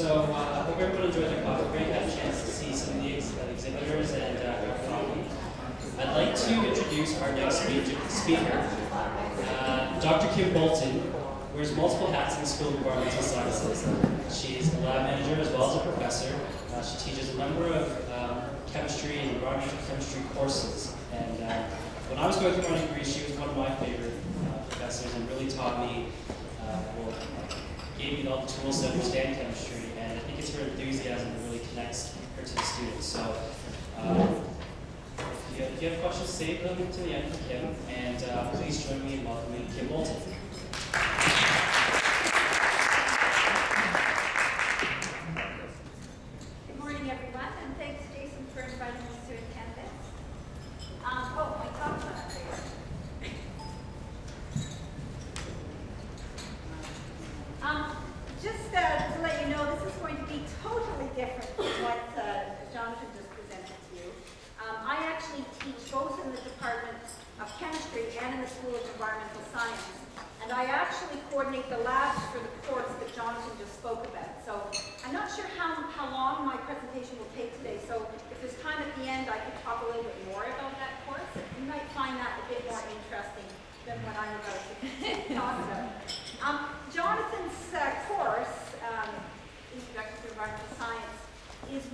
So uh, I hope everyone enjoyed the coffee break. Had a chance to see some of the ex- uh, exhibitors and uh, I'd like to introduce our next speaker, uh, Dr. Kim Bolton wears multiple hats in the School of Environmental Sciences. She's a lab manager as well as a professor. Uh, she teaches a number of um, chemistry and environmental chemistry courses. And uh, when I was going through my degree, she was one of my favorite uh, professors and really taught me, uh, well, gave me all the tools to understand chemistry and I think it's her enthusiasm that really connects her to the students. So uh, if, you have, if, you have, questions, save them to the end for Kim, and uh, please join me in welcoming Kim Bolton. Chemistry and in the School of Environmental Science. And I actually coordinate the labs for the course that Jonathan just spoke about. So I'm not sure how, how long my presentation will take today. So if there's time at the end, I could talk a little bit more about that course. You might find that a bit more interesting than what I'm about to talk about. Um, Jonathan's uh, course, um, Introduction to Environmental Science, is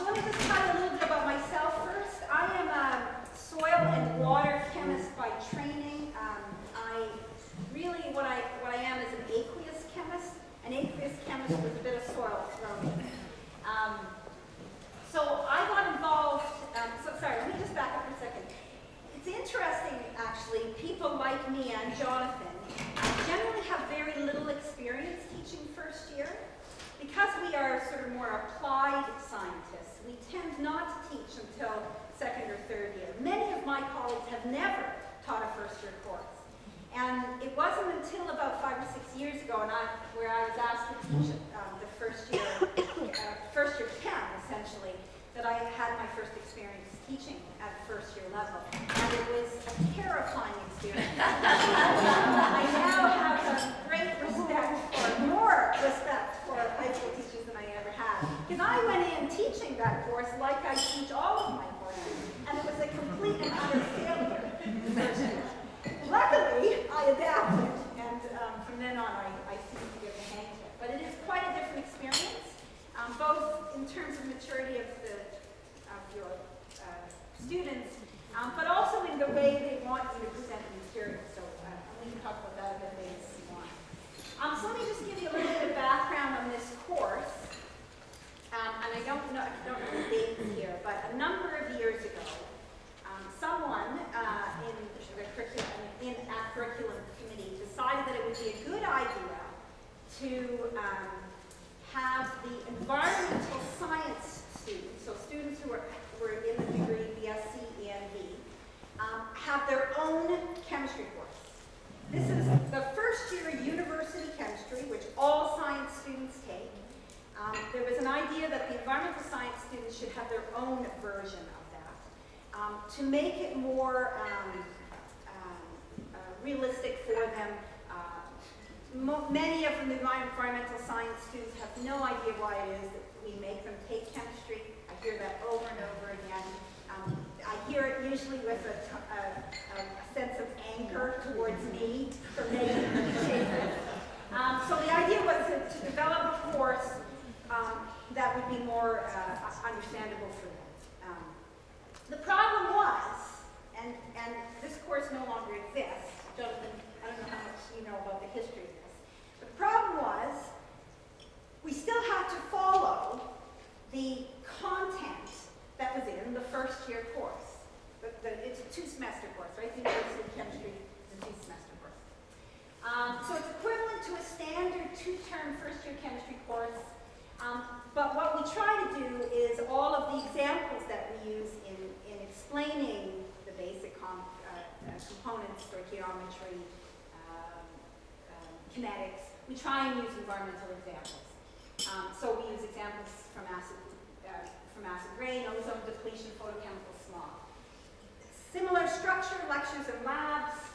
so let me just tell you a little bit about myself first. I am a soil and water chemist by training. Um, I really, what I, what I am is an aqueous chemist, an aqueous chemist with a bit of soil thrown in. Um, so I got involved, um, so sorry, let me just back up for a second. It's interesting, actually, people like me and Jonathan uh, generally have very little experience teaching first year because we are sort of more applied scientists we tend not to teach until second or third year. Many of my colleagues have never taught a first year course. And it wasn't until about five or six years ago and I, where I was asked to teach um, the first year, uh, first year chem essentially, that I had my first experience teaching at first year level. that course like I teach all of my courses, and it was a complete and utter failure. Luckily, I adapted, and um, from then on, I, I seem to get the hang of it. But it is quite a different experience, um, both in terms of maturity of, the, of your uh, students, um, but also in the way they want you don't know, I don't know the date here, but a number of years ago, um, someone uh, in the curriculum, in our curriculum committee decided that it would be a good idea to um, have the environmental science students, so students who were in the degree BSc, ENV, um, have their own chemistry course. This is the first year of university chemistry, which all science students take, um, there was an idea that the environmental science students should have their own version of that um, to make it more um, um, uh, realistic for them. Uh, many of the environmental science students have no idea why it is that we make them take chemistry. I hear that over and over again. Um, I hear it usually with a, sense of anger towards me for making them take Um, so the idea was to, to develop a course understandable for them. Um, the problem was, and, and this course no longer exists, Jonathan, I don't know how much you know about the history of this, the problem was we still had to follow the content that was in the first year course. The, the, it's a two semester course, right? The University of Chemistry is a two semester course. Um, so it's equivalent to a standard two term first year chemistry explaining the basic uh, uh, components for geometry, um, um, kinetics, we try and use environmental examples. Um, so we use examples from acid, uh, from acid rain, ozone depletion, photochemical smog. Similar structure lectures and labs,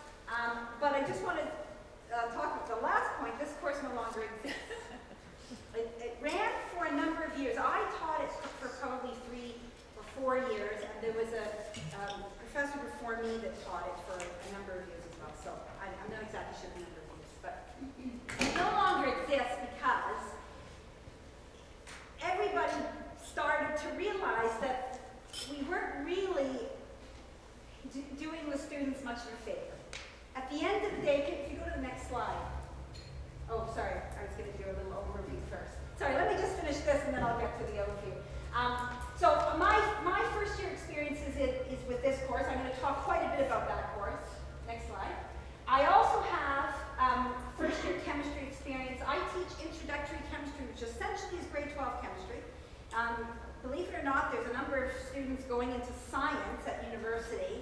there's a number of students going into science at university,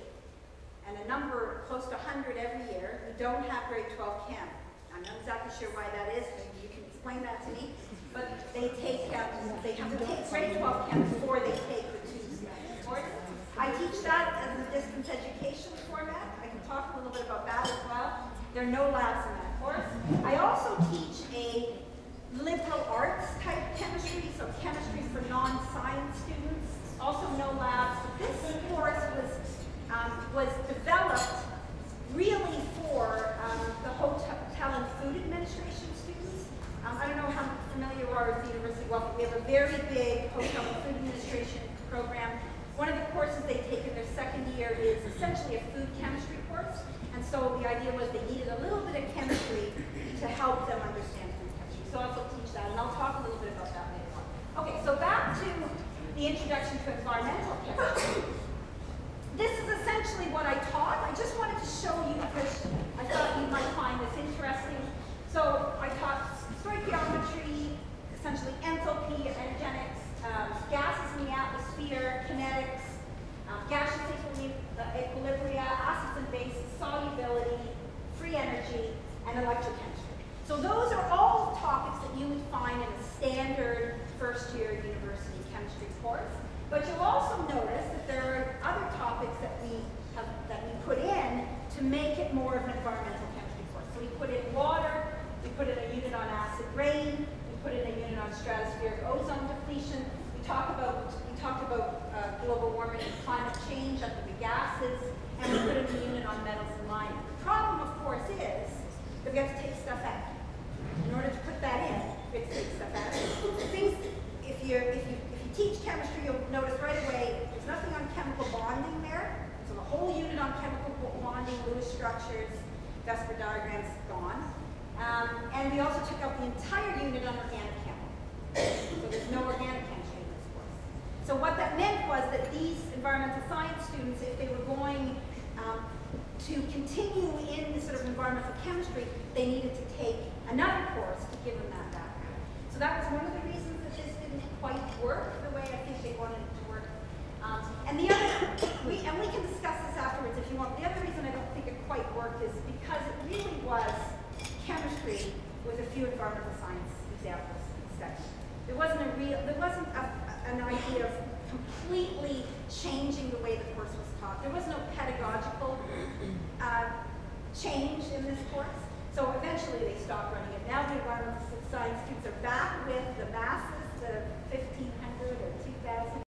and a number, close to 100 every year, who don't have grade 12 chem. I'm not exactly sure why that is, maybe you can explain that to me, but they take, um, they have to take grade 12 chem before they take the two. I teach that as a distance education format. I can talk a little bit about that as well. There are no labs in that course. I also teach a liberal arts type chemistry, so chemistry for non-science students. Also no labs. This course was um, was developed really for um, the hotel and food administration students. Um, I don't know how familiar you are with the University of Guelph. We have a very big hotel and food administration program. One of the courses they take in their second year is essentially a food chemistry course. And so the idea was they needed a little bit of chemistry to help them understand food chemistry. So I'll also teach that, and I'll talk a little bit about that later on. Okay, so back to the introduction to environmental chemistry. This is essentially what I taught. I just wanted to show you because I thought you might find this interesting. So I taught stoichiometry, essentially enthalpy, energetics, um, gases in the atmosphere, kinetics, um, gaseous uh, equilibria, acids and bases, solubility, free energy, and electrochemistry. So those are all topics that you would find in a standard first year university chemistry course. But you'll also notice that there are other topics that we have that we put in to make it more of an environmental chemistry course. So we put in water, we put in a unit on acid rain, we put in a unit on stratospheric ozone depletion. We talk about we talked about uh, global warming and climate change under the gases, and we put in a unit on metals and mining. The problem, of course, is that we have to take stuff out. In order to put that in, we have to take stuff out. Things, if you if you if you teach chemistry, you'll notice right away there's nothing on chemical bonding there. So the whole unit on chemical bonding, Lewis structures, VSEPR diagrams gone. Um, and we also took out the entire unit on organic chem. So there's no organic chemistry in this course. So what that meant was that these environmental science students, if they were going um, to continue in this sort of environmental chemistry, they needed to take another course to give them that background. So that was one of the reasons that this didn't quite work the way I think they wanted it to work. Um, and the other, we, and we can discuss this afterwards if you want. The other reason I don't think it quite worked is because it really was chemistry with a few environmental science examples instead. There wasn't a real, there wasn't a, an idea of completely changing the way the course was taught. There was no pedagogical uh, change in this course. So eventually they stopped running it. Now the environmental science students are back with the masses, the 1500 or 2000